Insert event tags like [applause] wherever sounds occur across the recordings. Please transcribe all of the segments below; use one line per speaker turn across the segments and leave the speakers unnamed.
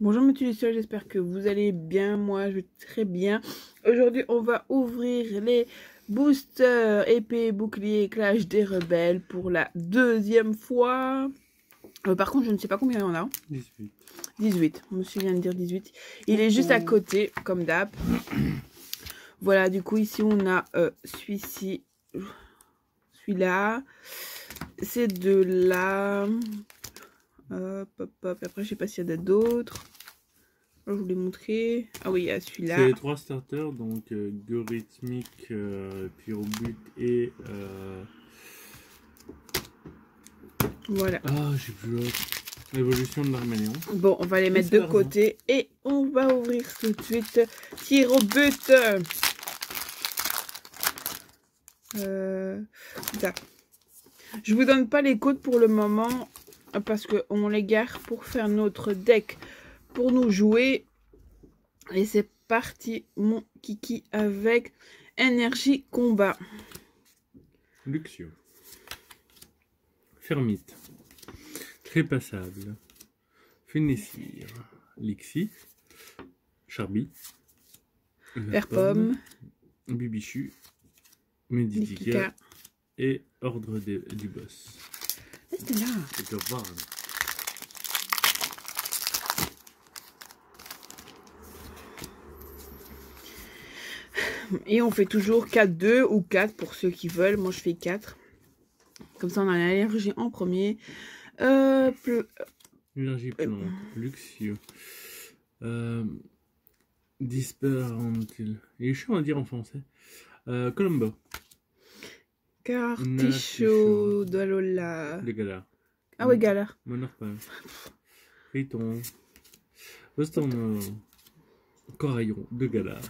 Bonjour monsieur les j'espère que vous allez bien. Moi, je vais très bien. Aujourd'hui, on va ouvrir les boosters épée, bouclier, clash des rebelles pour la deuxième fois. Euh, par contre, je ne sais pas combien il y en a.
18.
18. Je me souviens de dire 18. Il est juste à côté, comme d'hab. [clears throat] voilà, du coup, ici, on a euh, celui-ci. Celui-là. C'est de la... Hop, hop, hop. Après, je sais pas s'il y en a d'autres. Je voulais montrer. Ah oui, il y a celui-là.
C'est les trois starters, donc euh, Gorithmic, euh, Pyrobut et. Euh...
Voilà.
Ah, j'ai plus. L'évolution de l'Arménion.
Bon, on va les mettre de côté et on va ouvrir tout de suite tir au but. Euh, ça. Je vous donne pas les codes pour le moment parce qu'on les garde pour faire notre deck pour nous jouer. Et c'est parti, mon kiki, avec énergie combat.
Luxio. Fermite. Trépassable. Fénécire. Lixi. Charby.
Vert pomme.
Bibichu. Meditica. Et ordre du boss.
Et on fait toujours 4-2 ou 4 pour ceux qui veulent. Moi, je fais 4. Comme ça, on a l'allergie en premier. Euh, plus...
Énergie plante, euh... luxueux. Euh. Il est chiant à dire en français. Euh, Colombo.
Cartichaud de Lola.
Galères.
Ah oui, galère.
Monorpal. [laughs] Riton. Boston. Coraillon de galère.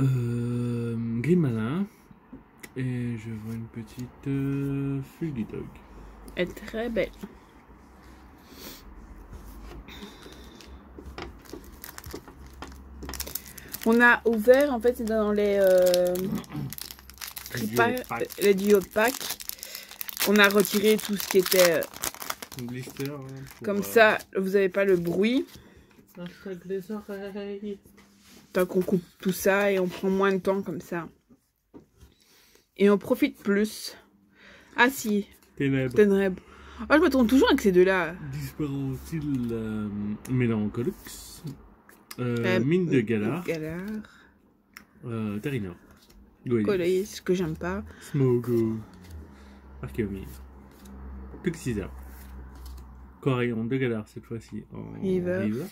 Euh, Grimalin. Et je vois une petite euh.
Elle est très belle. On a ouvert, en fait, c'est dans les euh, les duos de pack. On a retiré tout ce qui était euh,
blister. Hein,
comme
euh,
ça, vous n'avez pas le bruit.
Ça les oreilles.
Tant qu'on coupe tout ça et on prend moins de temps comme ça. Et on profite plus. Ah si.
Ténèbres.
Ténèbres. Oh, je me trompe toujours avec ces deux-là.
Disparent-ils euh, Mélancolux euh, euh, Mine de Galar.
Galar.
Euh, Terrinor.
Goélis, que j'aime pas.
Smogo. Archeomir. Tuxisa. Corayon de Galar cette fois-ci en
River.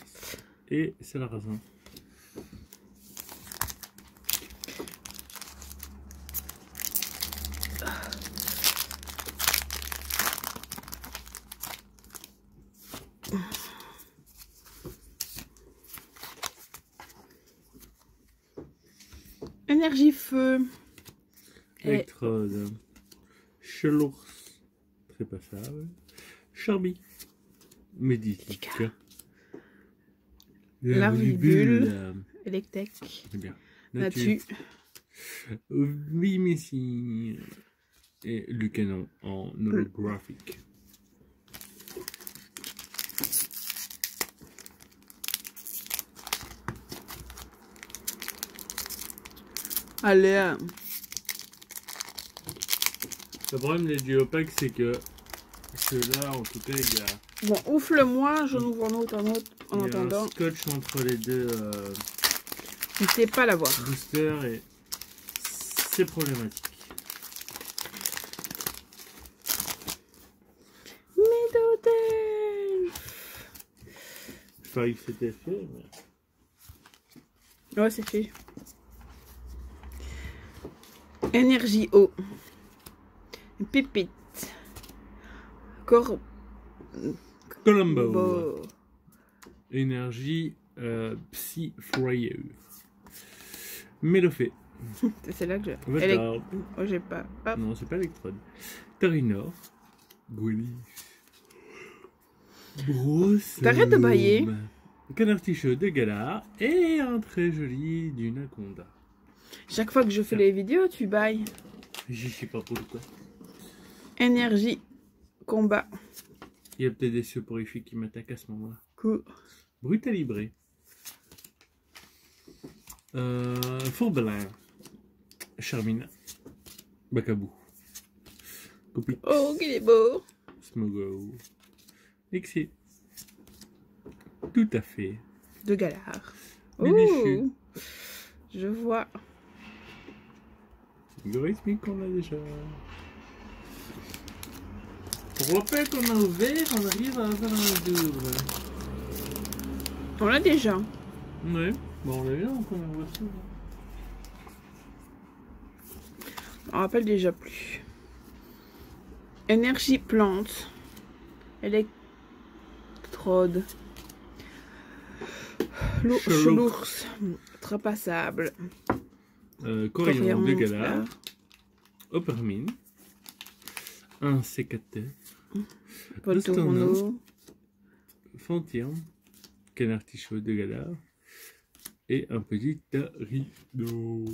Et c'est la raison.
Énergie feu.
Électrode. Chelours. Très passable. Charby. Méditica.
Larvibule. Electec.
C'est bien.
Natu.
Oui, Messi. Et Lucanon en holographique.
Allez.
Le problème des duopack, c'est que ceux-là, en tout cas, il y a.
Bon, oufle-moi, j'en ouvre un autre, un autre en
il y a
attendant.
un scotch entre les deux euh,
Je ne sais pas l'avoir.
boosters et c'est problématique.
Médodel
Je croyais que c'était fait, mais.
Ouais, c'est fait. Énergie eau. Pépite. Cor...
Colombo.
Bo-
Énergie euh, Psy. Mélofée. [laughs]
C'est celle-là que
arbre.
Oh, j'ai pas. Hop.
Non, c'est pas Electrode. Tarinor. Goulis. Brosse.
T'arrêtes de bailler.
Canartichaud de Galar. Et un très joli d'Unaconda.
Chaque fois que je fais les vidéos, tu bailles.
Je sais pas pourquoi.
Énergie. Combat.
Il y a peut-être des soporifiques qui m'attaquent à ce moment-là.
Cool.
Brutalibré. Euh, Fourbelin. Charmina. Bacabou. Copic.
Oh, qu'il est beau.
Smogo. Lexi. Tout à fait.
De galard. Ouh. Je vois.
Algorithmique qu'on a déjà. Pour rappel qu'on a ouvert, on arrive à avoir un double.
On l'a déjà.
Ouais. Bon, on l'a bien, on en voit ça.
On rappelle déjà plus. Énergie plante. Électrode. L'ours. Trapassable.
Euh, coriandre de galar. Oppermine. Un sécateur.
Volturno.
Fantium. Canard tichot de galar. Et un petit rideau.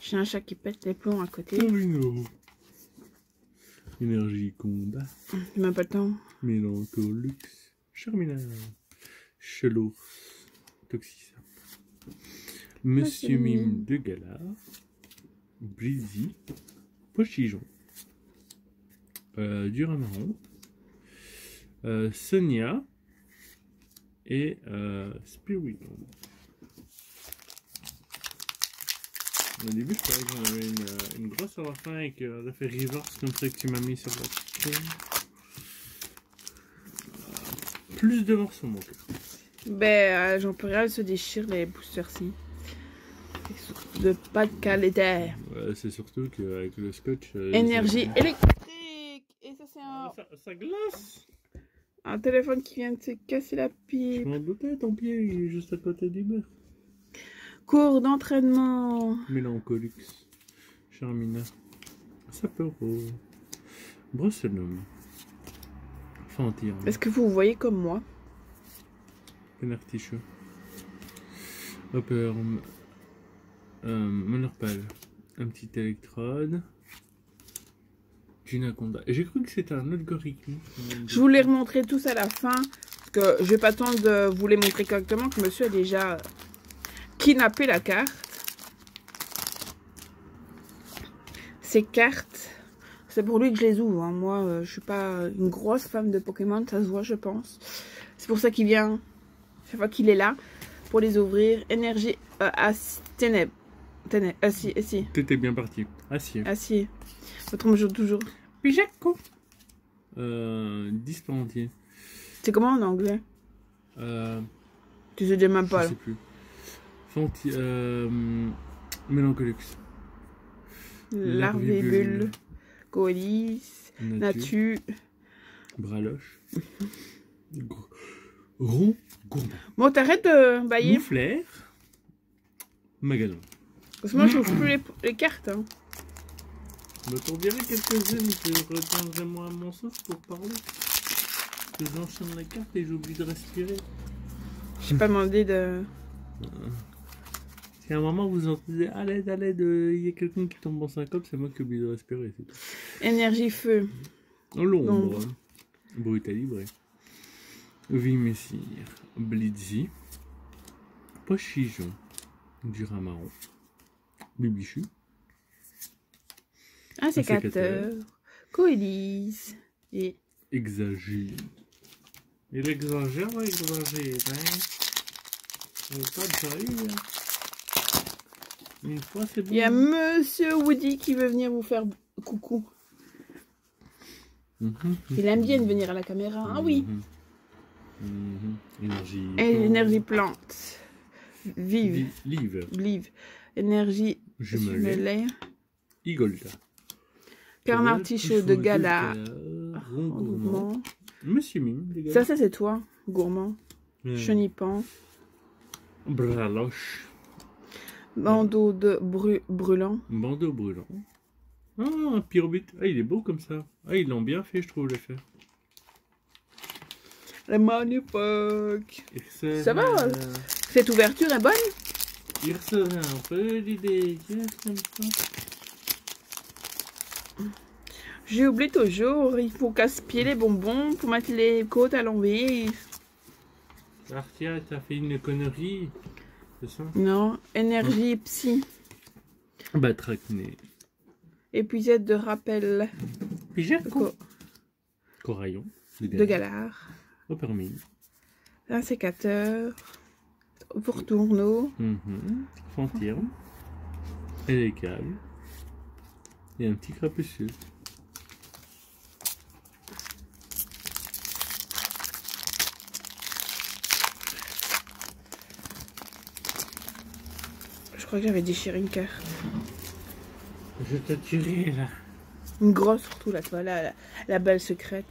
J'ai un chat qui pète les plombs à côté.
Torino. Énergie combat.
Même pas le temps.
Mélancholux. Charminal. Chelours. Toxisap. Monsieur Mime de Galar. Brizzy. Pochijon. Euh, Duramaron. Euh, Sonia. Et euh. Au début, je croyais qu'on avait une, euh, une grosse à la fin et qu'elle a fait reverse comme ça que tu m'as mis sur la screen. Plus de morceaux, mon cœur.
Ben, euh, j'en peux rien, elle se déchire les boosters-ci. De pas de qualité.
Ouais, c'est surtout qu'avec le scotch. euh,
Énergie électrique. Et ça, c'est un,
ça, ça glace
un téléphone qui vient de se casser la
Je
pipe.
m'en doutais, ton pied il est juste à côté du beurre.
Cours d'entraînement.
Mélancholux. Charmina. Sapporo. Brosselum.
Est-ce que vous voyez comme moi
Canard tichot. Hopper. Euh, Monorpal. Un petit électrode. Ginaconda. J'ai cru que c'était un algorithme.
Je vous les remontrer tous à la fin. Parce que je vais pas attendre de vous les montrer correctement. Que monsieur a déjà kidnappé la carte. Ces cartes, c'est pour lui que je les ouvre. hein. Moi, euh, je suis pas une grosse fan de Pokémon. Ça se voit, je pense. C'est pour ça qu'il vient. Chaque fois qu'il est là. Pour les ouvrir. Énergie. Euh, acier. Ténèbres. Ténèbres. Acier. Acier.
T'étais bien parti. Acier.
Acier. Je me trompe toujours-.
Pijaco. Euh, dispendier.
C'est comment en anglais?
Euh,
Tu sais déjà même
je
pas. là.
sais plus. Fanti... Euh, Mélancholux.
Larvébule. Colis.
Nature.
Natu.
Braloche. [laughs] Rond. Gourmand.
Bon, t'arrêtes de bailler.
Mouflaire. Magadon.
Parce que moi, je trouve plus les, les cartes. Hein.
Me t'en dirai quelques-unes, je retiendrai moi mon souffle pour parler. Que j'enchaîne la carte et j'oublie de respirer.
J'ai pas demandé de.
Si à un moment vous entendez à l'aide, à l'aide, euh, il y a quelqu'un qui tombe en syncope, c'est moi qui oublie de respirer, c'est tout.
Énergie feu.
L'ombre.
L'ombre.
Brutalibré. Vimessir. Blitzy. Pochijon. Duramaron. Bibichu.
Un sécateur.
sécateur.
Colis. Et.
Exagère. Il exagère ou exagère, hein Il pas de sérieux, hein Une fois, c'est bon.
Il y a Monsieur Woody qui veut venir vous faire coucou.
Mhm.
Il aime bien venir à la caméra. Ah oui.
Mhm. Mhm. Énergie.
Et énergie plante. Vive.
Vi- Livre.
Live. Énergie
Jumelé.
jumelée.
Igolda.
Bernard Tichot de Gala.
Rond gourmand.
Gourmand.
Monsieur Mime, de Gala.
Ça, ça c'est toi. Gourmand.
Ouais.
Chenipan.
Braloche.
Bandeau de bru brûlant.
Bandeau brûlant. Ah, un pyrobite. Ah, il est beau comme ça. Ah, ils l'ont bien fait, je trouve, l'effet.
La magnifique.
C'est-
Ça va
euh,
Cette ouverture est bonne
Il recevait un peu d'idées.
J'ai oublié toujours, il faut casse-pied les bonbons pour mettre les côtes à l'envers.
Artia, t'as fait une connerie. C'est ça?
Non, énergie psy.
Bah, tracné.
Épuisette de rappel.
Pigette
Co-
Coraillon.
de galard.
Oppermine.
Un sécateur. Pour tourneau.
Mhm. Fantierme. Et les câbles. Et un petit crapusule.
Crois que j'avais déchiré une carte.
Je t'ai tiré là.
Une grosse surtout là, tu vois, là, la, la balle secrète.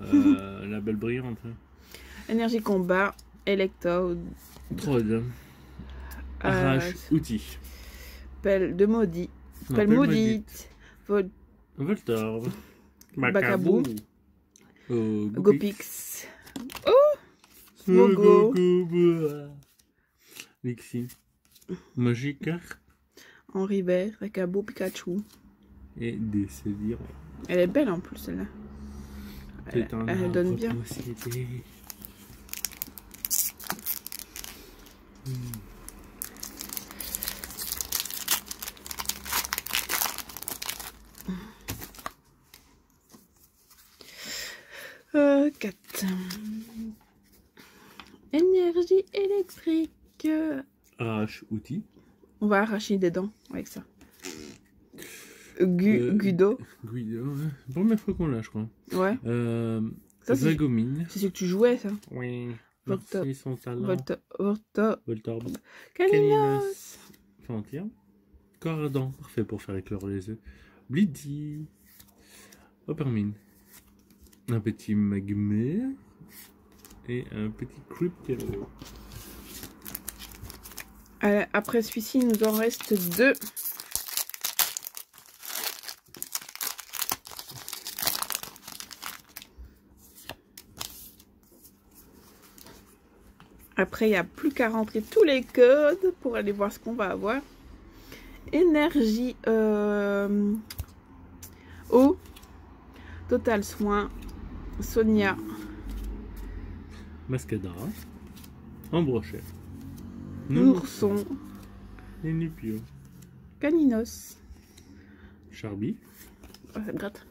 Euh, la belle brillante. hein.
Énergie combat. Electro.
Trod.
Euh,
Arrache. Outil.
pelle de maudit.
Non,
Pelle
pelle
maudite. Vol-
Voltorb.
Bacabou.
Euh,
Gopix.
Euh,
Smogo.
Gogo. Magikarp.
Henri Vert. Acabo Pikachu.
Et Décédire.
Elle est belle en plus celle-là. Elle,
un
donne bien. Euh, 4. Énergie électrique.
Arrache outil.
On va arracher des dents avec ça. Gu-
Euh,
Guido.
Guido. ouais. Première fois qu'on l'a, je crois.
Ouais.
Euh,
Ça, c'est-
Zagomine.
C'est ce que tu jouais, ça.
Oui.
Volta-
Merci son talent.
Volta. Volta.
Voltorb.
Caninos.
Fantir. Cordon. Parfait pour faire éclore les œufs. Blitzy. Oppermine. Un petit magmé. Et un petit cryptero.
Euh, Après celui-ci, il nous en reste deux. Après, il n'y a plus qu'à rentrer tous les codes pour aller voir ce qu'on va avoir. Énergie, euh, eau, total soin, Sonia,
Mascadra. Ambrochet.
Nourson,
Et Nupio.
Caninos.
Charby.
Oh, ça me gratte.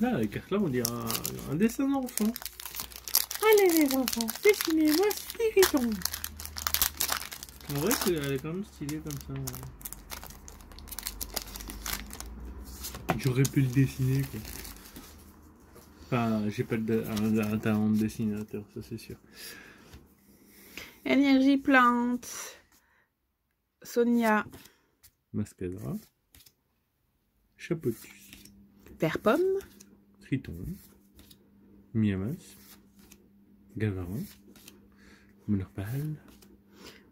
Là, la carte là, on dirait un, un dessin d'enfant. Allez les enfants, dessinez-moi Spiriton. En vrai, c'est- elle est quand même stylée comme ça. J'aurais pu le dessiner quoi. J'ai pas de- un, un talent de dessinateur, ça c'est sûr.
Énergie plante, Sonia,
Mascadra. Chapotus.
vert pomme,
Triton, Miamas, Gavaron, Monorpal,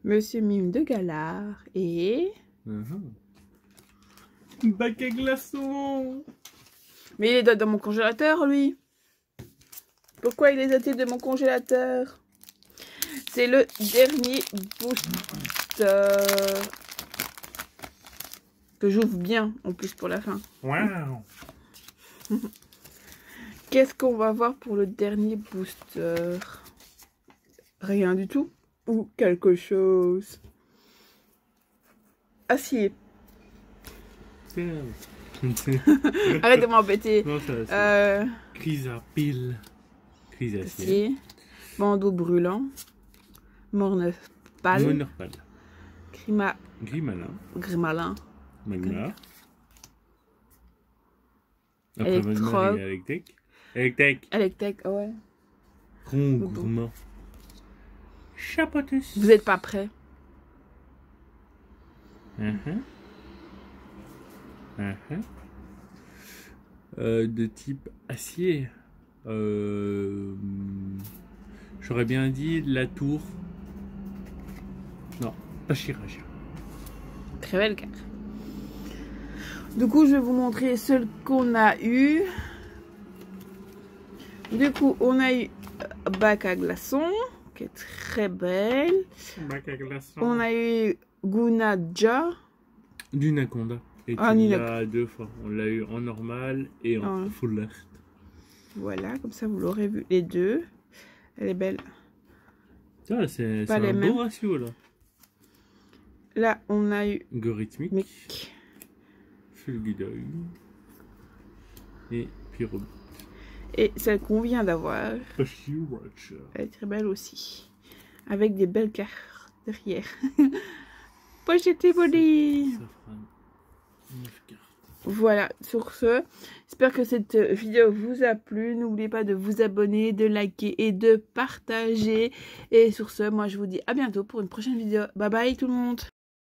Monsieur Mime de Galard et...
Bac à glaçons.
Mais il donne dans mon congélateur, lui. Pourquoi il les a-t-il de mon congélateur? C'est le dernier booster. Que j'ouvre bien, en plus, pour la fin.
Waouh [laughs]
Qu'est-ce qu'on va voir pour le dernier booster? Rien du tout Ou quelque chose Acier. [laughs] Arrête de m'embêter.
Non, ça, c'est
Euh,
Chrysapile.
Acier. Bandeau brûlant. Morne pâle.
Monorpal.
Grima,
Grimalin.
grimalin.
Magma. Après
Électro.
Magma, il y a
ah ouais.
Chapotus.
Vous êtes pas prêts
Mhm. Mhm. Euh, de type acier. Euh, J'aurais bien dit la tour. Non, pas Chiragia.
Très belle carte. Du coup, je vais vous montrer celle qu'on a eu. Du coup, on a eu Bac à glaçons, qui est très belle.
Bac à glaçons.
On a eu Gunaja.
Du Naconda. Et
Ah,
tu l'as deux fois. On l'a eu en normal et en
Ah.
full art.
Voilà, comme ça vous l'aurez vu les deux. Elle est belle.
Ah, c'est
les
un
mêmes.
beau ratio là.
Là, on a eu
Gorithmique. Fulgudoy et Pyro.
Et celle qu'on vient d'avoir, elle est très belle aussi. Avec des belles cartes derrière. [laughs] Pochette body.
Ça fera 9 cartes.
Voilà, sur ce, j'espère que cette vidéo vous a plu. N'oubliez pas de vous abonner, de liker et de partager. Et sur ce, moi je vous dis à bientôt pour une prochaine vidéo. Bye bye tout le monde